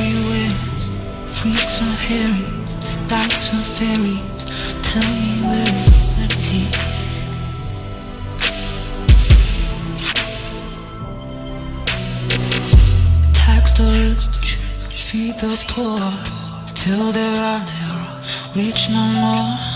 freeways, freaks and harries, dykes and fairies. Tell me where is empty. Tax the rich, feed the poor, till there are no rich no more.